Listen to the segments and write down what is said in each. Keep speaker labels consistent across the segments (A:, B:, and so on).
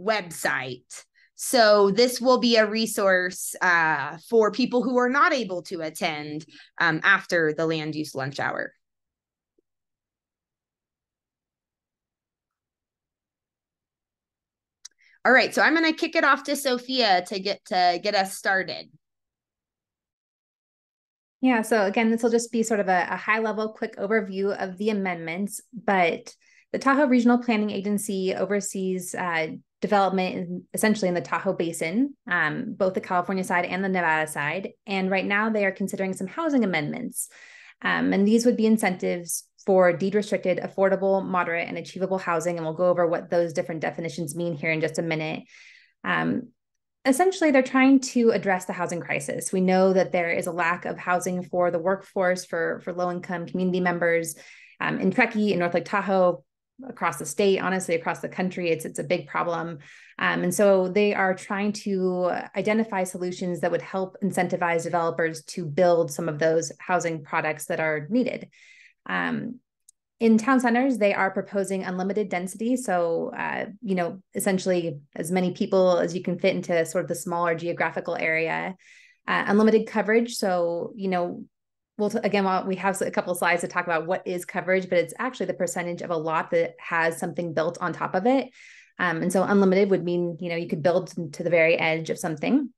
A: website. So this will be a resource uh, for people who are not able to attend um, after the land use lunch hour. All right, so I'm going to kick it off to Sophia to get to get us started.
B: Yeah, so again, this will just be sort of a, a high level, quick overview of the amendments, but the Tahoe Regional Planning Agency oversees uh, development in, essentially in the Tahoe Basin, um, both the California side and the Nevada side. And right now they are considering some housing amendments. Um, and these would be incentives for deed restricted, affordable, moderate, and achievable housing. And we'll go over what those different definitions mean here in just a minute. Um, essentially, they're trying to address the housing crisis. We know that there is a lack of housing for the workforce, for, for low income community members. Um, in Truckee, in North Lake Tahoe, across the state, honestly, across the country. It's it's a big problem, um, and so they are trying to identify solutions that would help incentivize developers to build some of those housing products that are needed. Um, in town centers, they are proposing unlimited density. So, uh, you know, essentially as many people as you can fit into sort of the smaller geographical area. Uh, unlimited coverage. So, you know, we'll again we have a couple slides to talk about what is coverage but it's actually the percentage of a lot that has something built on top of it. Um, and so unlimited would mean you know you could build to the very edge of something.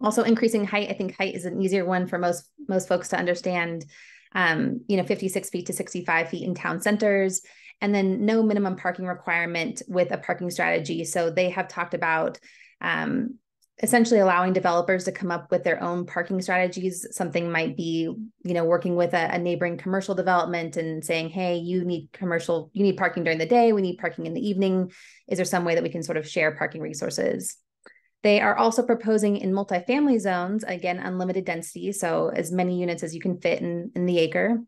B: Also increasing height i think height is an easier one for most most folks to understand. Um, you know 56 feet to 65 feet in town centers. And then no minimum parking requirement with a parking strategy. So they have talked about um, essentially allowing developers to come up with their own parking strategies. Something might be you know working with a, a, neighboring commercial development and saying hey you need commercial you need parking during the day. We need parking in the evening. Is there some way that we can sort of share parking resources? They are also proposing in multifamily zones again unlimited density so as many units as you can fit in, in the acre.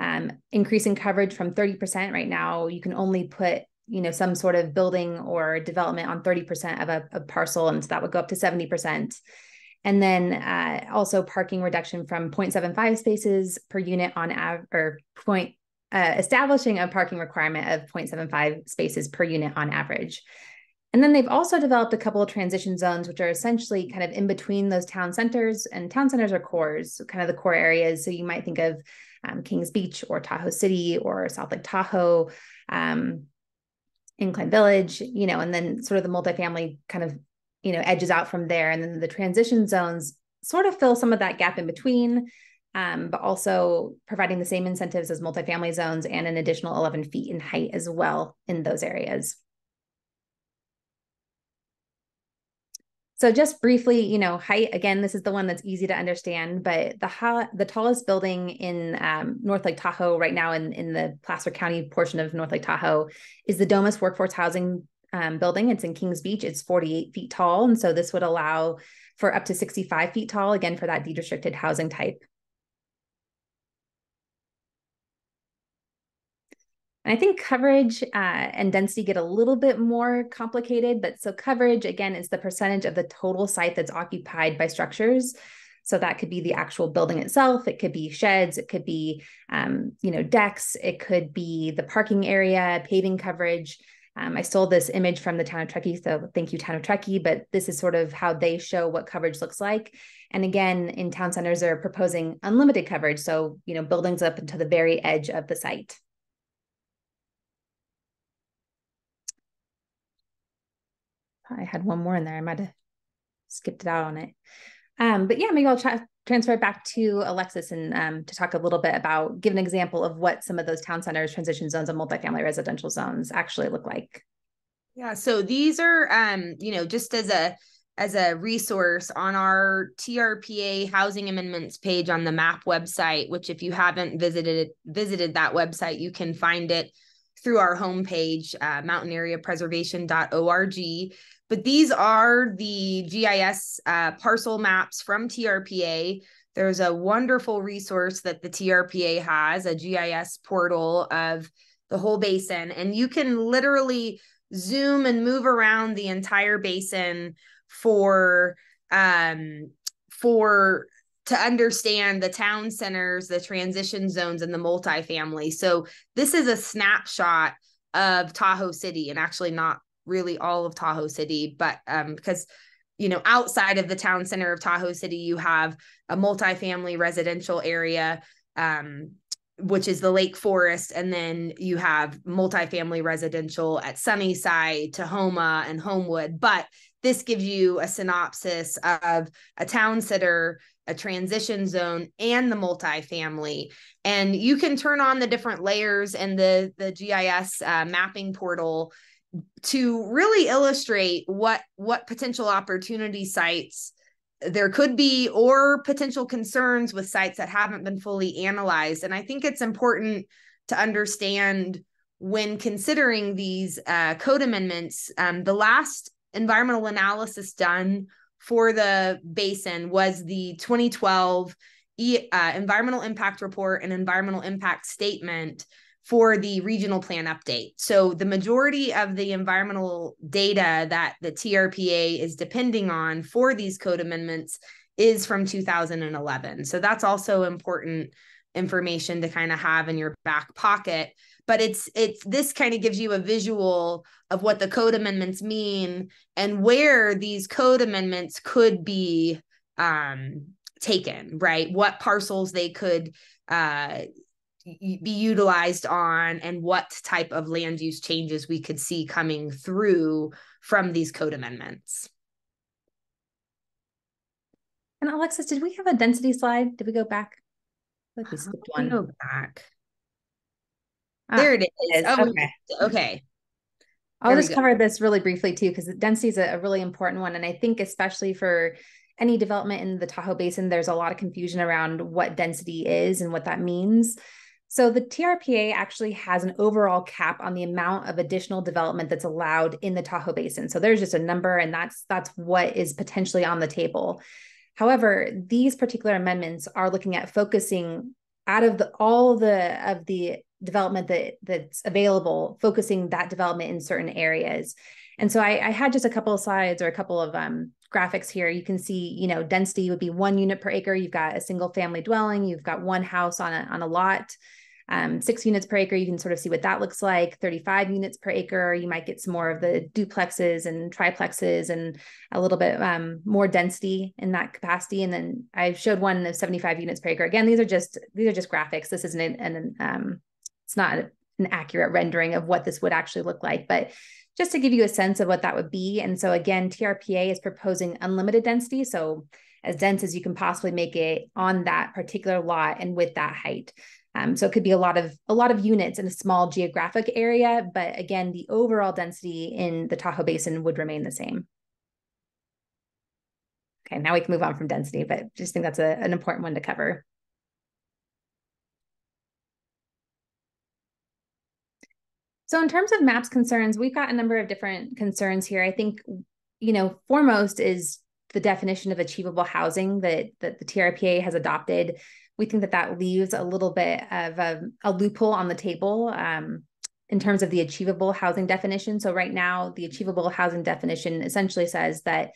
B: Um, increasing coverage from 30% right now you can only put you know some sort of building or development on 30% of a, a parcel and so that would go up to 70% and then uh, also parking reduction from 0.75 spaces per unit on av- or point uh, establishing a parking requirement of 0.75 spaces per unit on average. And then they've also developed a couple of transition zones which are essentially kind of in between those town centers and town centers are cores so kind of the core areas. So you might think of um, kings beach or tahoe city or south lake tahoe um, Incline Village, you know, and then sort of the multifamily kind of, you know, edges out from there. And then the transition zones sort of fill some of that gap in between, um, but also providing the same incentives as multifamily zones and an additional 11 feet in height as well in those areas. So just briefly, you know, height again. This is the one that's easy to understand, but the the tallest building in um, North Lake Tahoe right now, in in the Placer County portion of North Lake Tahoe, is the Domus Workforce Housing um, building. It's in Kings Beach. It's 48 feet tall, and so this would allow for up to 65 feet tall, again for that deed restricted housing type. And I think coverage uh, and density get a little bit more complicated. But so coverage, again, is the percentage of the total site that's occupied by structures. So that could be the actual building itself. It could be sheds. It could be, um, you know, decks. It could be the parking area, paving coverage. Um, I stole this image from the town of Truckee, so thank you, town of Truckee. But this is sort of how they show what coverage looks like. And again, in town centers, they're proposing unlimited coverage, so you know, buildings up until the very edge of the site. I had one more in there. I might have skipped it out on it. Um, but yeah, maybe I'll tra- transfer it back to Alexis and um, to talk a little bit about, give an example of what some of those town centers, transition zones, and multifamily residential zones actually look like.
A: Yeah, so these are, um, you know, just as a as a resource on our TRPA housing amendments page on the MAP website, which if you haven't visited visited that website, you can find it through our homepage, uh, mountainareapreservation.org. But these are the GIS uh, parcel maps from TRPA. There's a wonderful resource that the TRPA has, a GIS portal of the whole basin, and you can literally zoom and move around the entire basin for um for to understand the town centers, the transition zones, and the multifamily. So this is a snapshot of Tahoe City, and actually not really all of Tahoe City, but um, because you know outside of the town center of Tahoe City, you have a multifamily residential area. Um, which is the Lake Forest, and then you have multifamily residential at Sunnyside, Tahoma, and Homewood. But this gives you a synopsis of a town center a transition zone and the multifamily and you can turn on the different layers and the the gis uh, mapping portal to really illustrate what what potential opportunity sites there could be or potential concerns with sites that haven't been fully analyzed. And i think it's important to understand when considering these uh, code amendments um, the last environmental analysis done for the basin was the 2012 e, uh, environmental impact report and environmental impact statement for the regional plan update. So the majority of the environmental data that the TRPA is depending on for these code amendments is from 2011. So that's also important information to kind of have in your back pocket but it's it's this kind of gives you a visual of what the code amendments mean and where these code amendments could be um, taken right what parcels they could uh, be utilized on and what type of land use changes we could see coming through from these code amendments
B: and alexis did we have a density slide did we go back like we skipped one
A: go back Ah, there it is. Oh, okay. Okay.
B: I'll there just cover this really briefly too, because density is a, a really important one. And I think especially for any development in the Tahoe Basin, there's a lot of confusion around what density is and what that means. So the TRPA actually has an overall cap on the amount of additional development that's allowed in the Tahoe Basin. So there's just a number, and that's that's what is potentially on the table. However, these particular amendments are looking at focusing out of the all the of the development that that's available, focusing that development in certain areas. And so I, I had just a couple of slides or a couple of um, graphics here. You can see, you know, density would be one unit per acre. You've got a single family dwelling. You've got one house on a on a lot. Um, six units per acre, you can sort of see what that looks like. 35 units per acre, you might get some more of the duplexes and triplexes and a little bit um, more density in that capacity. And then I showed one of 75 units per acre. Again, these are just these are just graphics. This isn't an, an um, it's not an accurate rendering of what this would actually look like, but just to give you a sense of what that would be. And so again, TRPA is proposing unlimited density. So as dense as you can possibly make it on that particular lot and with that height. Um, so it could be a lot of a lot of units in a small geographic area, but again, the overall density in the Tahoe Basin would remain the same. Okay, now we can move on from density, but just think that's a, an important one to cover. So in terms of maps concerns, we've got a number of different concerns here. I think, you know, foremost is the definition of achievable housing that that the TRPA has adopted. We think that that leaves a little bit of a, a loophole on the table um, in terms of the achievable housing definition. So right now, the achievable housing definition essentially says that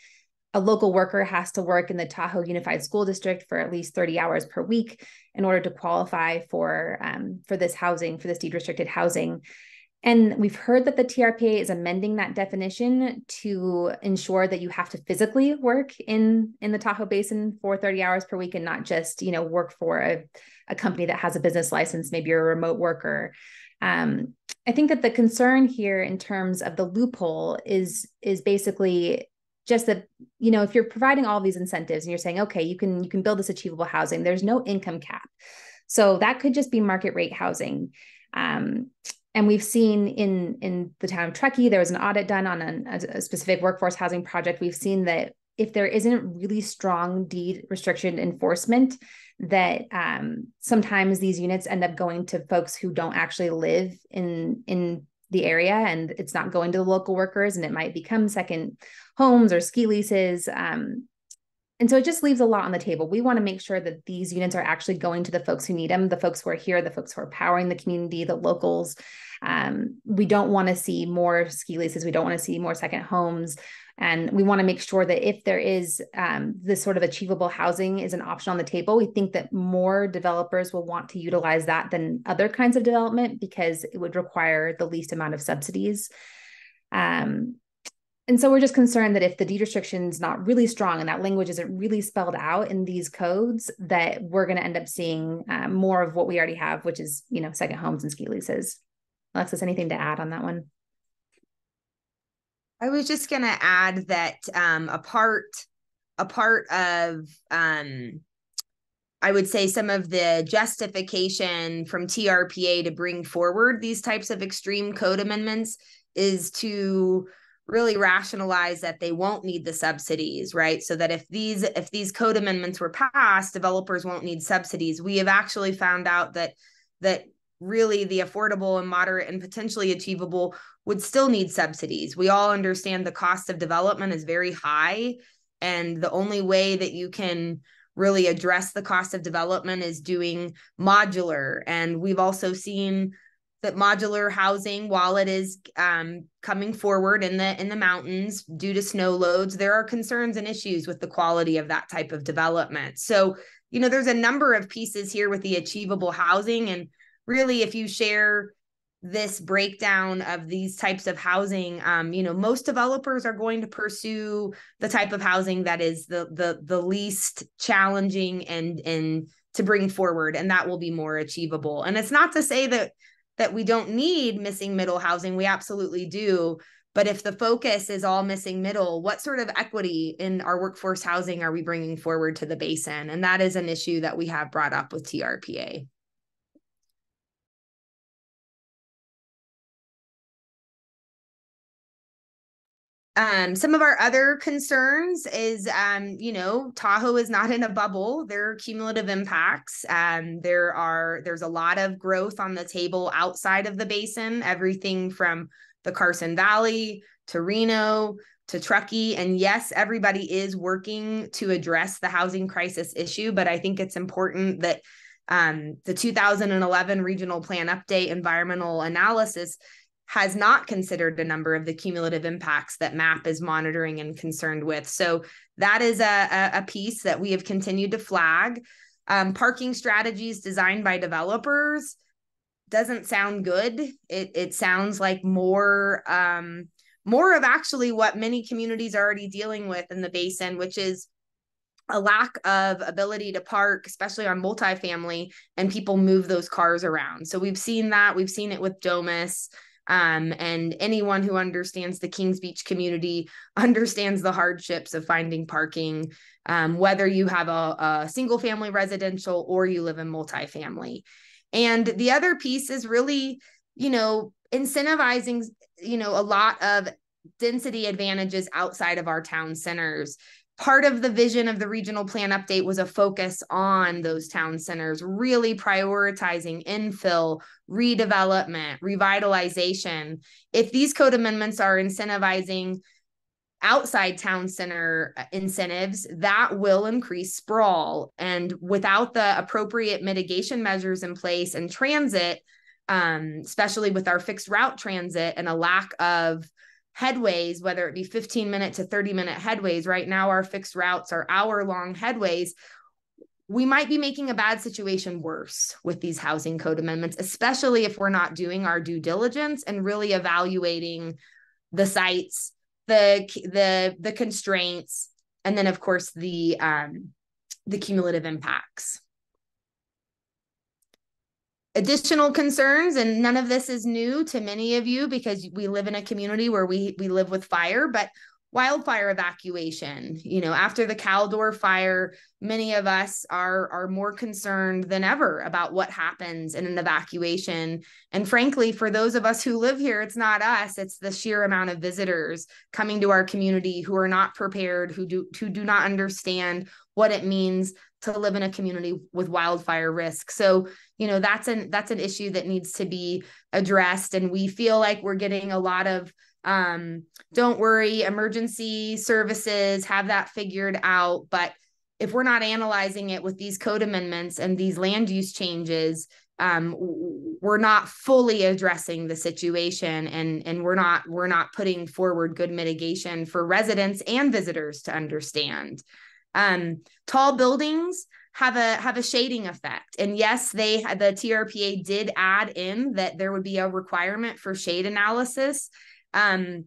B: a local worker has to work in the Tahoe Unified School District for at least 30 hours per week in order to qualify for um, for this housing, for this deed restricted housing. And we've heard that the TRPA is amending that definition to ensure that you have to physically work in, in the Tahoe Basin for 30 hours per week and not just, you know, work for a, a company that has a business license, maybe you're a remote worker. Um, I think that the concern here in terms of the loophole is is basically just that you know if you're providing all these incentives and you're saying okay you can you can build this achievable housing there's no income cap so that could just be market rate housing um, and we've seen in in the town of Truckee, there was an audit done on an, a, specific workforce housing project. We've seen that if there isn't really strong deed restriction enforcement, that um, sometimes these units end up going to folks who don't actually live in in the area, and it's not going to the local workers, and it might become second homes or ski leases. Um, and so it just leaves a lot on the table. We want to make sure that these units are actually going to the folks who need them, the folks who are here, the folks who are powering the community, the locals. Um, we don't want to see more ski leases. We don't want to see more second homes. And we want to make sure that if there is um, this sort of achievable housing is an option on the table, we think that more developers will want to utilize that than other kinds of development because it would require the least amount of subsidies. Um, and so we're just concerned that if the deed restriction is not really strong and that language isn't really spelled out in these codes, that we're going to end up seeing uh, more of what we already have, which is, you know, second homes and ski leases. Alexis, anything to add on that one?
A: I was just going to add that um, a part, a part of, um, I would say some of the justification from TRPA to bring forward these types of extreme code amendments is to really rationalize that they won't need the subsidies right? So that if these if these code amendments were passed developers won't need subsidies. We have actually found out that that really the affordable and moderate and potentially achievable would still need subsidies. We all understand the cost of development is very high and the only way that you can really address the cost of development is doing modular. And we've also seen that modular housing while it is um, coming forward in the in the mountains due to snow loads there are concerns and issues with the quality of that type of development. So you know there's a number of pieces here with the achievable housing. And really if you share this breakdown of these types of housing um, you know most developers are going to pursue the type of housing that is the the the least challenging and and to bring forward and that will be more achievable. And it's not to say that that we don't need missing middle housing. We absolutely do. But if the focus is all missing middle, what sort of equity in our workforce housing are we bringing forward to the basin? And that is an issue that we have brought up with TRPA. Um, some of our other concerns is, um, you know, Tahoe is not in a bubble. There are cumulative impacts. Um, there are there's a lot of growth on the table outside of the basin. Everything from the Carson Valley to Reno to Truckee, and yes, everybody is working to address the housing crisis issue. But I think it's important that um, the 2011 Regional Plan Update environmental analysis has not considered a number of the cumulative impacts that MAP is monitoring and concerned with. So that is a, a piece that we have continued to flag. Um, parking strategies designed by developers doesn't sound good. It it sounds like more um, more of actually what many communities are already dealing with in the basin, which is a lack of ability to park, especially on multifamily, and people move those cars around. So we've seen that. We've seen it with Domus. Um, and anyone who understands the Kings Beach community understands the hardships of finding parking, um, whether you have a, a single family residential or you live in multifamily. And the other piece is really, you know, incentivizing, you know, a lot of density advantages outside of our town centers part of the vision of the regional plan update was a focus on those town centers, really prioritizing infill, redevelopment, revitalization. If these code amendments are incentivizing outside town center uh, incentives, that will increase sprawl. And without the appropriate mitigation measures in place and transit, um, especially with our fixed route transit and a lack of headways, whether it be 15 minute to 30 minute headways, right now our fixed routes are hour long headways. We might be making a bad situation worse with these housing code amendments, especially if we're not doing our due diligence and really evaluating the sites, the the the constraints, and then of course the um, the cumulative impacts additional concerns and none of this is new to many of you because we live in a community where we we live with fire but wildfire evacuation. You know after the caldor fire many of us are are more concerned than ever about what happens in an evacuation. And frankly for those of us who live here it's not us it's the sheer amount of visitors coming to our community who are not prepared who do who do not understand what it means to live in a community with wildfire risk. So you know that's an that's an issue that needs to be addressed. And we feel like we're getting a lot of um, don't worry emergency services have that figured out but if we're not analyzing it with these code amendments and these land use changes um, we're not fully addressing the situation and and we're not we're not putting forward good mitigation for residents and visitors to understand. Um, tall buildings have a have a shading effect. And yes they the trpa did add in that there would be a requirement for shade analysis um,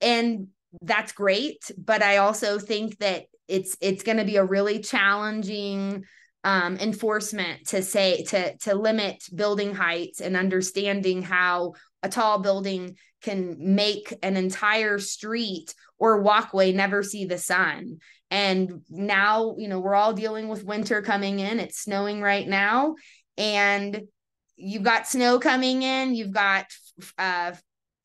A: and that's great but i also think that it's it's going to be a really challenging um, enforcement to say to to limit building heights and understanding how a tall building can make an entire street or walkway never see the sun. And now you know we're all dealing with winter coming in. It's snowing right now. And you've got snow coming in. You've got uh,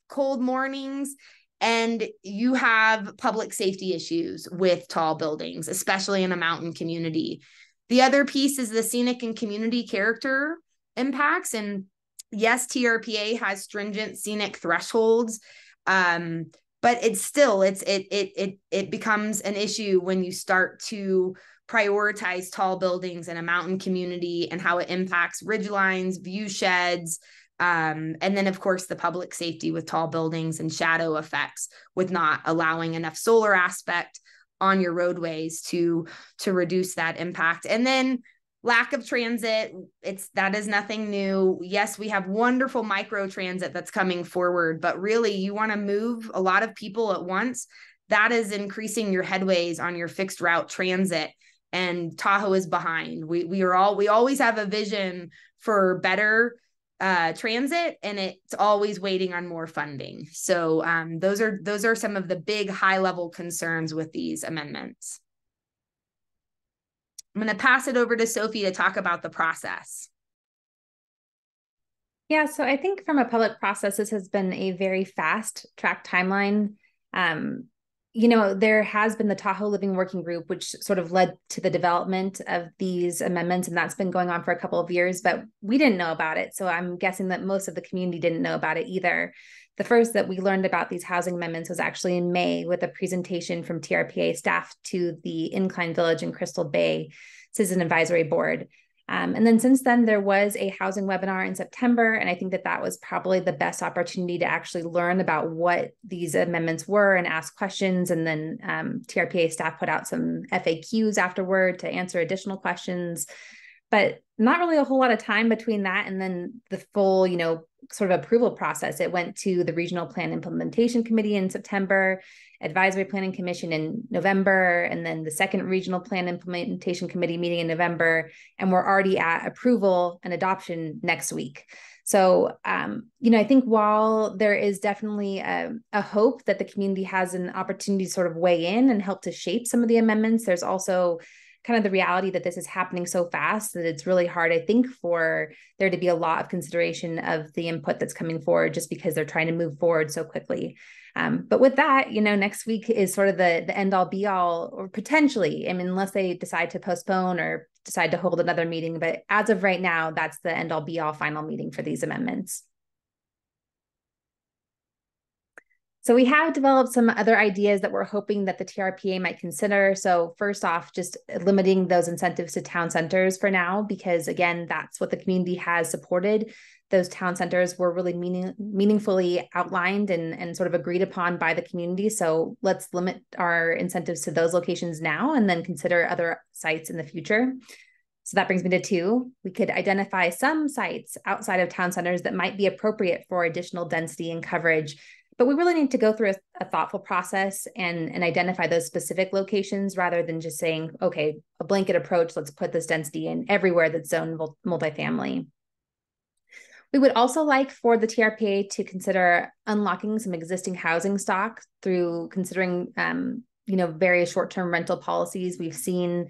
A: cold mornings and you have public safety issues with tall buildings especially in a mountain community the other piece is the scenic and community character impacts. And yes, TRPA has stringent scenic thresholds. Um, but it's still it's it it it it becomes an issue when you start to prioritize tall buildings in a mountain community and how it impacts ridge lines, view sheds, um, and then of course the public safety with tall buildings and shadow effects with not allowing enough solar aspect on your roadways to to reduce that impact. And then lack of transit it's that is nothing new. Yes we have wonderful micro transit that's coming forward but really you want to move a lot of people at once. That is increasing your headways on your fixed route transit and tahoe is behind. We we are all we always have a vision for better uh, transit and it's always waiting on more funding. So um, those are those are some of the big high level concerns with these amendments. I'm going to pass it over to Sophie to talk about the process.
B: Yeah, so I think from a public process, this has been a very fast track timeline. Um, you know, there has been the Tahoe Living Working Group, which sort of led to the development of these amendments, and that's been going on for a couple of years, but we didn't know about it. So I'm guessing that most of the community didn't know about it either. The first that we learned about these housing amendments was actually in May with a presentation from TRPA staff to the Incline Village in Crystal Bay Citizen Advisory Board. Um, and then since then, there was a housing webinar in September. And I think that that was probably the best opportunity to actually learn about what these amendments were and ask questions. And then um, TRPA staff put out some FAQs afterward to answer additional questions. But not really a whole lot of time between that and then the full, you know, sort of approval process. It went to the Regional Plan Implementation Committee in September, Advisory Planning Commission in November, and then the second Regional Plan Implementation Committee meeting in November. And we're already at approval and adoption next week. So, um, you know, I think while there is definitely a, a, hope that the community has an opportunity to sort of weigh in and help to shape some of the amendments, there's also kind of the reality that this is happening so fast that it's really hard, I think, for there to be a lot of consideration of the input that's coming forward just because they're trying to move forward so quickly. Um, but with that, you know, next week is sort of the the end all be all, or potentially, I mean, unless they decide to postpone or decide to hold another meeting. But as of right now, that's the end all be all final meeting for these amendments. So we have developed some other ideas that we're hoping that the TRPA might consider. So first off, just limiting those incentives to town centers for now, because again, that's what the community has supported. Those town centers were really meaning, meaningfully outlined and, and sort of agreed upon by the community. So let's limit our incentives to those locations now and then consider other sites in the future. So that brings me to two. We could identify some sites outside of town centers that might be appropriate for additional density and coverage but we really need to go through a, a, thoughtful process and, and identify those specific locations rather than just saying, okay, a blanket approach, let's put this density in everywhere that's zoned multifamily. We would also like for the TRPA to consider unlocking some existing housing stock through considering, um, you know, various short-term rental policies. We've seen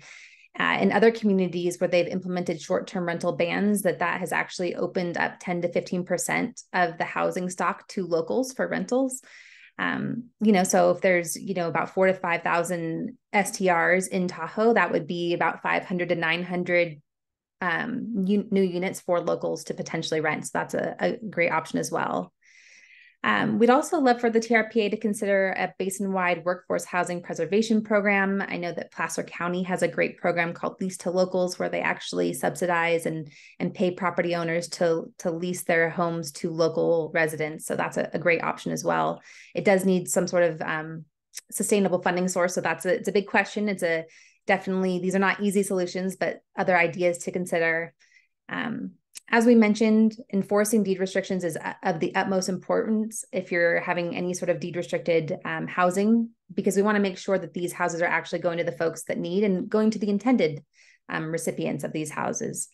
B: uh, in other communities where they've implemented short-term rental bans that that has actually opened up 10 to 15% of the housing stock to locals for rentals. Um, you know so if there's you know about four to 5000 strs in tahoe that would be about 500 to 900 um, new units for locals to potentially rent. So that's a, a great option as well Um, we'd also love for the TRPA to consider a basin wide workforce housing preservation program. I know that Placer County has a great program called Lease to Locals, where they actually subsidize and, and pay property owners to, to lease their homes to local residents. So that's a, a great option as well. It does need some sort of um, sustainable funding source. So that's a, it's a big question. It's a definitely, these are not easy solutions, but other ideas to consider. Um, as we mentioned, enforcing deed restrictions is of the utmost importance if you're having any sort of deed restricted um, housing, because we want to make sure that these houses are actually going to the folks that need and going to the intended um, recipients of these houses.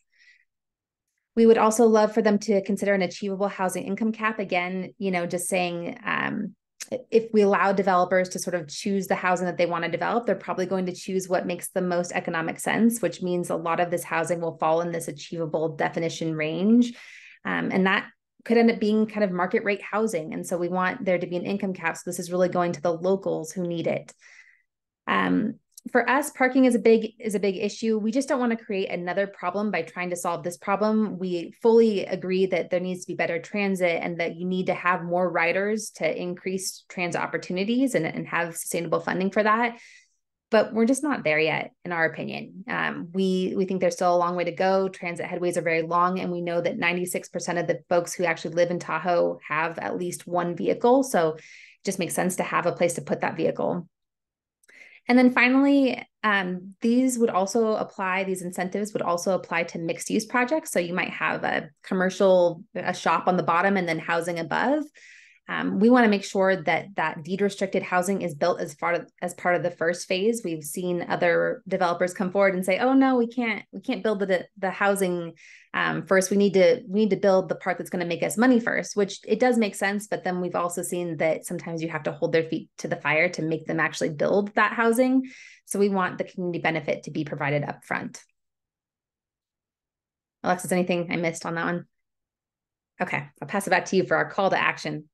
B: We would also love for them to consider an achievable housing income cap. Again, you know, just saying um, if we allow developers to sort of choose the housing that they want to develop, they're probably going to choose what makes the most economic sense, which means a lot of this housing will fall in this achievable definition range. Um, and that could end up being kind of market rate housing. And so we want there to be an income cap. So this is really going to the locals who need it. Um, for us parking is a big is a big issue. We just don't want to create another problem by trying to solve this problem. We fully agree that there needs to be better transit and that you need to have more riders to increase transit opportunities and, and have sustainable funding for that. But we're just not there yet in our opinion. Um, we we think there's still a long way to go. Transit headways are very long and we know that 96% of the folks who actually live in tahoe have at least one vehicle. So it just makes sense to have a place to put that vehicle and then finally, um, these would also apply, these incentives would also apply to mixed use projects. So you might have a commercial, a shop on the bottom and then housing above. Um, we want to make sure that that deed restricted housing is built as of as part of the first phase. We've seen other developers come forward and say, "Oh no, we can't we can't build the the housing um, first. We need to we need to build the part that's going to make us money first." Which it does make sense, but then we've also seen that sometimes you have to hold their feet to the fire to make them actually build that housing. So we want the community benefit to be provided up front. Alexis, anything I missed on that one? Okay, I'll pass it back to you for our call to action.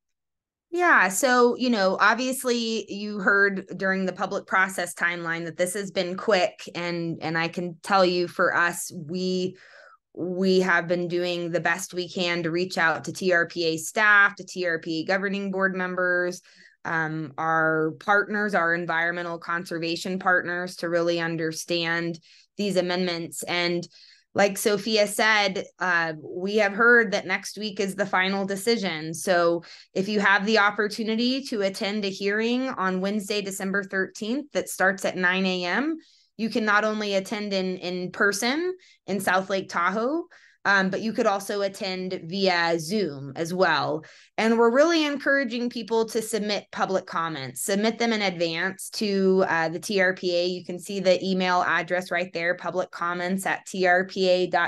A: Yeah. So, you know, obviously you heard during the public process timeline that this has been quick and and I can tell you for us we we have been doing the best we can to reach out to TRPA staff, to TRPA governing board members, um, our partners, our environmental conservation partners to really understand these amendments and like Sophia said, uh, we have heard that next week is the final decision. So if you have the opportunity to attend a hearing on Wednesday, December 13th, that starts at 9 a.m., you can not only attend in, in person in South Lake Tahoe, um, but you could also attend via Zoom as well. And we're really encouraging people to submit public comments, submit them in advance to uh, the TRPA. You can see the email address right there, public comments at trpa.gov.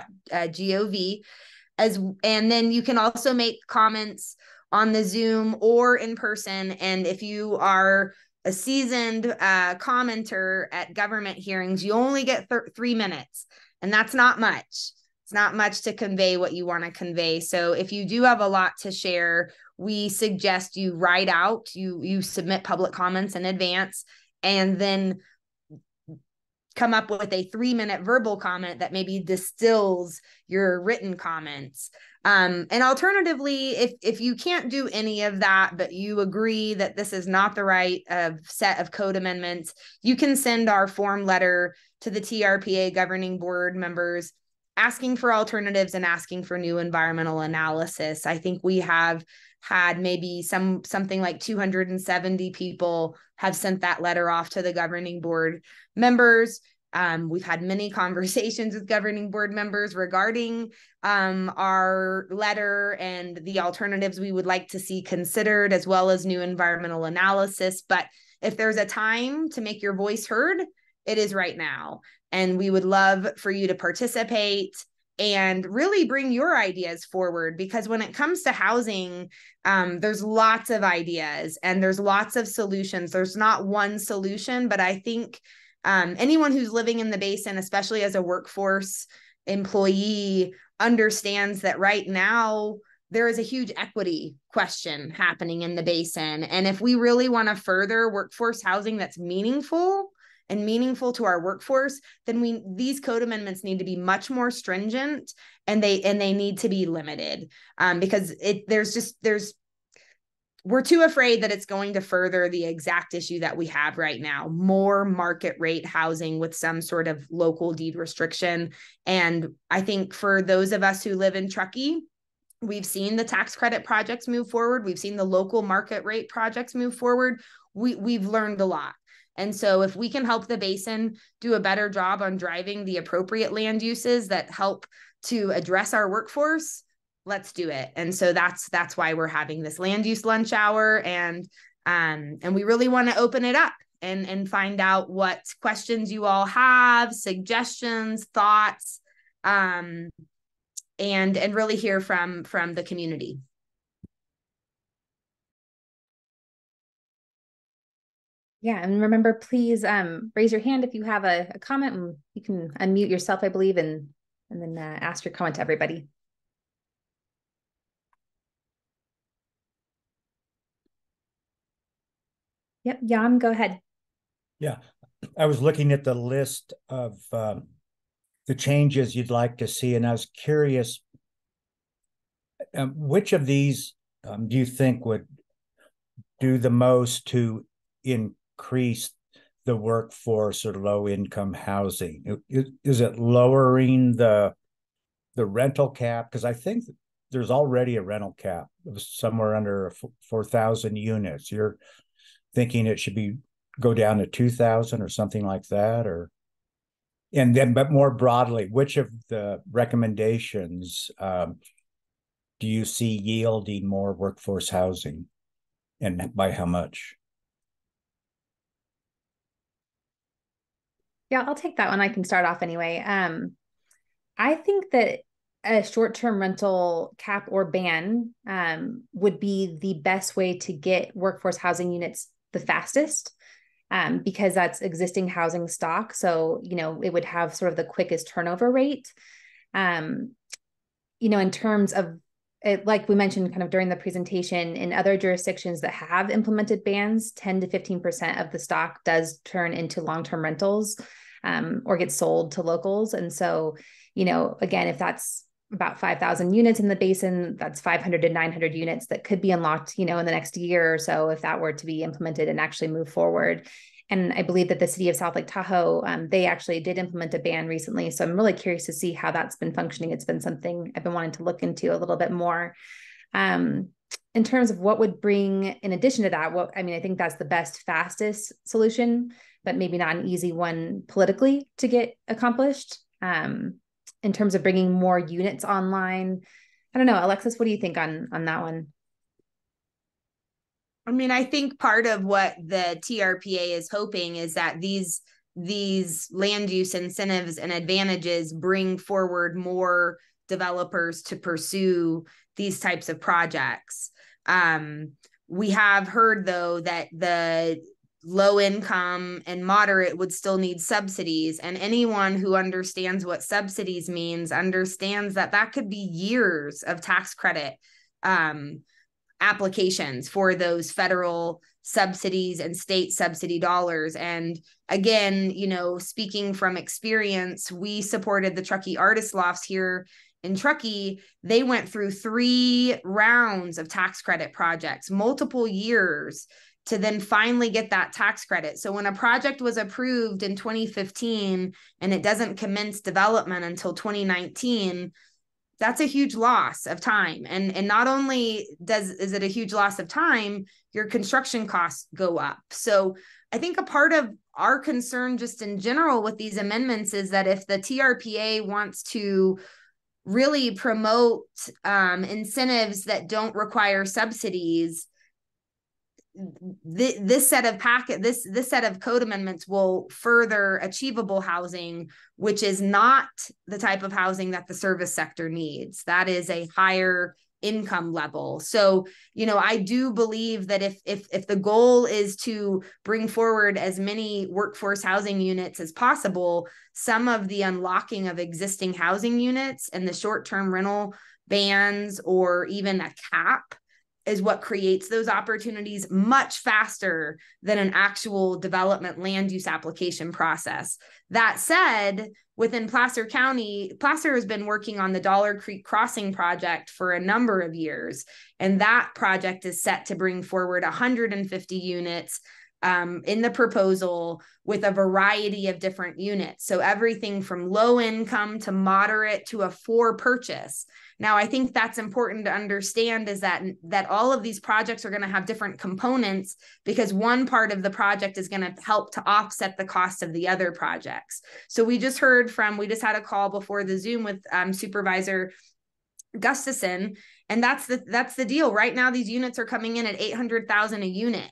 A: As, and then you can also make comments on the Zoom or in person. And if you are a seasoned uh, commenter at government hearings, you only get th- three minutes, and that's not much. It's not much to convey what you want to convey. So if you do have a lot to share, we suggest you write out, you you submit public comments in advance and then come up with a 3-minute verbal comment that maybe distills your written comments. Um, and alternatively, if if you can't do any of that, but you agree that this is not the right uh, set of code amendments, you can send our form letter to the TRPA governing board members asking for alternatives and asking for new environmental analysis. I think we have had maybe some something like 270 people have sent that letter off to the governing board members. Um, we've had many conversations with governing board members regarding um, our letter and the alternatives we would like to see considered, as well as new environmental analysis. But if there's a time to make your voice heard, it is right now. And we would love for you to participate and really bring your ideas forward because when it comes to housing um, there's lots of ideas and there's lots of solutions. There's not one solution but i think um, anyone who's living in the basin especially as a workforce employee understands that right now there is a huge equity question happening in the basin. And if we really want to further workforce housing that's meaningful and meaningful to our workforce, then we these code amendments need to be much more stringent and they and they need to be limited. Um, because it there's just there's we're too afraid that it's going to further the exact issue that we have right now. More market rate housing with some sort of local deed restriction. And i think for those of us who live in truckee we've seen the tax credit projects move forward. We've seen the local market rate projects move forward. We we've learned a lot and so if we can help the basin do a better job on driving the appropriate land uses that help to address our workforce let's do it. And so that's that's why we're having this land use lunch hour and um and we really want to open it up and and find out what questions you all have suggestions thoughts um and and really hear from from the community
B: yeah and remember please um raise your hand if you have a, a comment and you can unmute yourself i believe and and then uh, ask your comment to everybody Yep, Jan, go ahead.
C: Yeah, I was looking at the list of um, the changes you'd like to see, and I was curious, um, which of these um, do you think would do the most to increase the workforce or low income housing? Is it lowering the the rental cap? Because I think there's already a rental cap of somewhere under four thousand units. You're thinking it should be go down to 2000 or something like that or and then but more broadly which of the recommendations um, do you see yielding more workforce housing and by how much
B: yeah i'll take that one i can start off anyway um, i think that a short-term rental cap or ban um, would be the best way to get workforce housing units the fastest um, because that's existing housing stock. So, you know, it would have sort of the quickest turnover rate. Um, you know, in terms of it, like we mentioned kind of during the presentation, in other jurisdictions that have implemented bans, 10 to 15% of the stock does turn into long term rentals um, or get sold to locals. And so, you know, again, if that's about 5,000 units in the basin. That's 500 to 900 units that could be unlocked, you know, in the next year or so if that were to be implemented and actually move forward. And I believe that the city of South Lake Tahoe, um, they actually did implement a ban recently. So I'm really curious to see how that's been functioning. It's been something I've been wanting to look into a little bit more. Um, in terms of what would bring, in addition to that, what I mean, I think that's the best, fastest solution, but maybe not an easy one politically to get accomplished. Um, in terms of bringing more units online. I don't know, Alexis, what do you think on on that one?
A: I mean, I think part of what the TRPA is hoping is that these these land use incentives and advantages bring forward more developers to pursue these types of projects. Um, we have heard though that the low income and moderate would still need subsidies and anyone who understands what subsidies means understands that that could be years of tax credit um, applications for those federal subsidies and state subsidy dollars and again you know speaking from experience we supported the truckee artist lofts here in Truckee, they went through three rounds of tax credit projects, multiple years to then finally get that tax credit. So when a project was approved in 2015 and it doesn't commence development until 2019, that's a huge loss of time. And and not only does is it a huge loss of time, your construction costs go up. So I think a part of our concern just in general with these amendments is that if the TRPA wants to really promote um, incentives that don't require subsidies th- this set of packet this this set of code amendments will further achievable housing which is not the type of housing that the service sector needs. That is a higher income level. So you know i do believe that if if if the goal is to bring forward as many workforce housing units as possible some of the unlocking of existing housing units and the short term rental bans or even a cap is what creates those opportunities much faster than an actual development land use application process. That said, within Placer County, Placer has been working on the Dollar Creek Crossing project for a number of years, and that project is set to bring forward 150 units um, in the proposal with a variety of different units. So everything from low income to moderate to a for purchase. Now, I think that's important to understand is that that all of these projects are going to have different components because one part of the project is going to help to offset the cost of the other projects. So we just heard from we just had a call before the Zoom with um, Supervisor Gustafson, and that's the that's the deal. Right now, these units are coming in at eight hundred thousand a unit.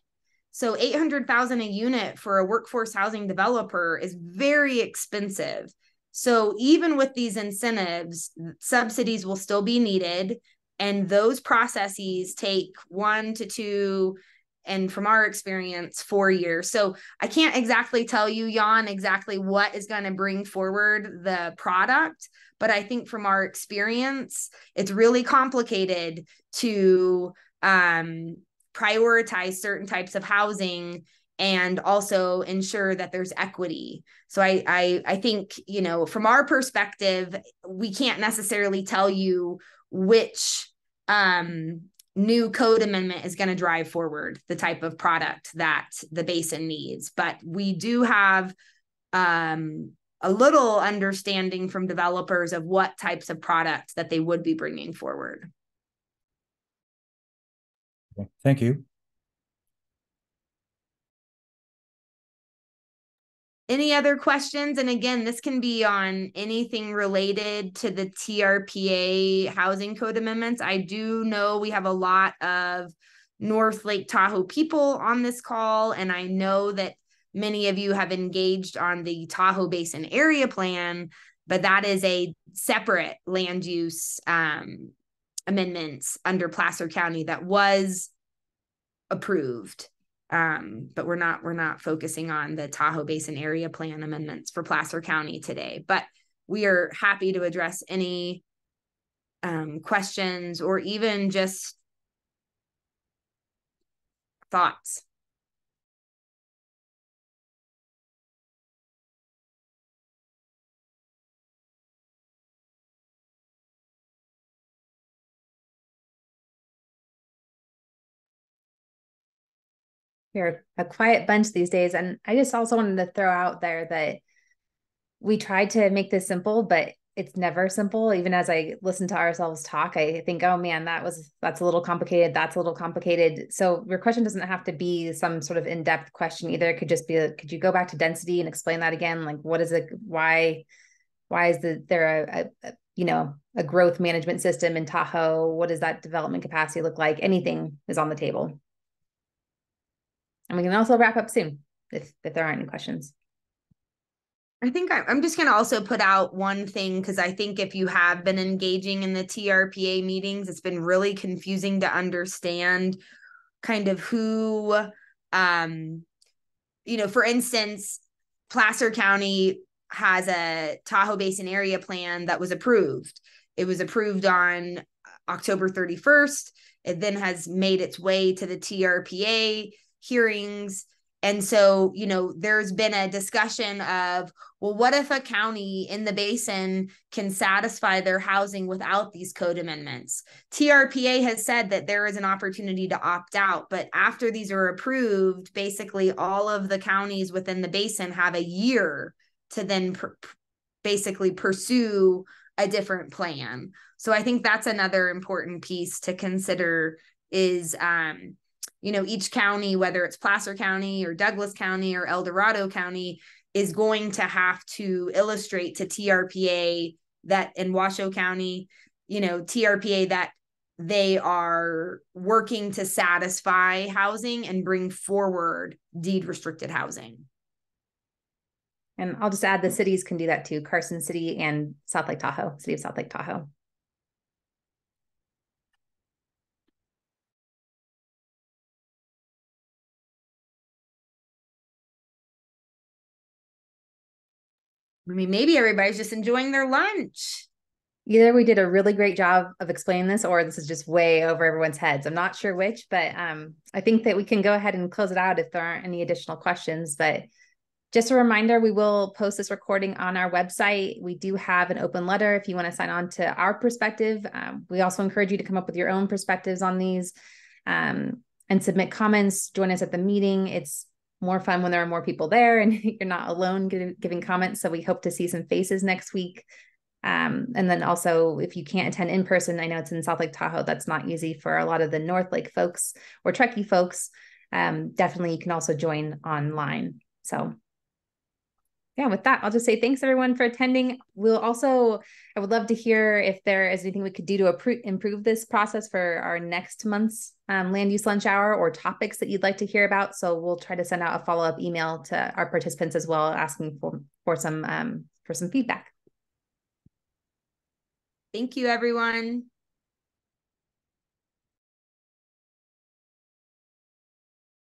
A: So 800,000 a unit for a workforce housing developer is very expensive. So even with these incentives, subsidies will still be needed and those processes take 1 to 2 and from our experience 4 years. So I can't exactly tell you Jan exactly what is going to bring forward the product, but I think from our experience it's really complicated to um prioritize certain types of housing and also ensure that there's equity. So I, I I think you know from our perspective we can't necessarily tell you which um, new code amendment is going to drive forward the type of product that the basin needs, but we do have um, a little understanding from developers of what types of products that they would be bringing forward.
C: Thank you.
A: Any other questions? And again, this can be on anything related to the TRPA housing code amendments. I do know we have a lot of North Lake Tahoe people on this call, and I know that many of you have engaged on the Tahoe Basin Area Plan, but that is a separate land use um, amendments under Placer County that was approved. Um, but we're not we're not focusing on the Tahoe Basin Area Plan amendments for Placer County today. But we are happy to address any um, questions or even just thoughts.
B: We're a quiet bunch these days. And I just also wanted to throw out there that we tried to make this simple, but it's never simple. Even as I listen to ourselves talk, I think, oh man, that was that's a little complicated. That's a little complicated. So your question doesn't have to be some sort of in-depth question either. It could just be, could you go back to density and explain that again? Like, what is it? Why? Why is the there a, a you know a growth management system in Tahoe? What does that development capacity look like? Anything is on the table. And we can also wrap up soon if, if there aren't any questions.
A: I think I'm just going to also put out one thing because I think if you have been engaging in the TRPA meetings, it's been really confusing to understand kind of who, um, you know, for instance, Placer County has a Tahoe Basin area plan that was approved. It was approved on October 31st. It then has made its way to the TRPA hearings. And so, you know, there's been a discussion of, well, what if a county in the basin can satisfy their housing without these code amendments? TRPA has said that there is an opportunity to opt out, but after these are approved, basically all of the counties within the basin have a year to then pr- basically pursue a different plan. So I think that's another important piece to consider is um you know each county whether it's placer county or douglas county or el dorado county is going to have to illustrate to trpa that in washoe county you know trpa that they are working to satisfy housing and bring forward deed restricted housing.
B: And i'll just add the cities can do that too carson city and south lake tahoe city of south lake tahoe
A: I mean, maybe everybody's just enjoying their lunch.
B: either we did a really great job of explaining this or this is just way over everyone's heads. I'm not sure which, but um, I think that we can go ahead and close it out if there aren't any additional questions. But just a reminder, we will post this recording on our website. We do have an open letter if you want to sign on to our perspective. Um, we also encourage you to come up with your own perspectives on these um, and submit comments. Join us at the meeting. It's more fun when there are more people there and you're not alone giving comments. So we hope to see some faces next week. Um, and then also, if you can't attend in person, I know it's in South Lake Tahoe, that's not easy for a lot of the North Lake folks or Truckee folks. Um, definitely, you can also join online. So, yeah, with that, I'll just say thanks everyone for attending. We'll also, I would love to hear if there is anything we could do to improve this process for our next month's um, land use lunch hour or topics that you'd like to hear about. So we'll try to send out a follow up email to our participants as well, asking for for some um, for some feedback.
A: Thank you, everyone.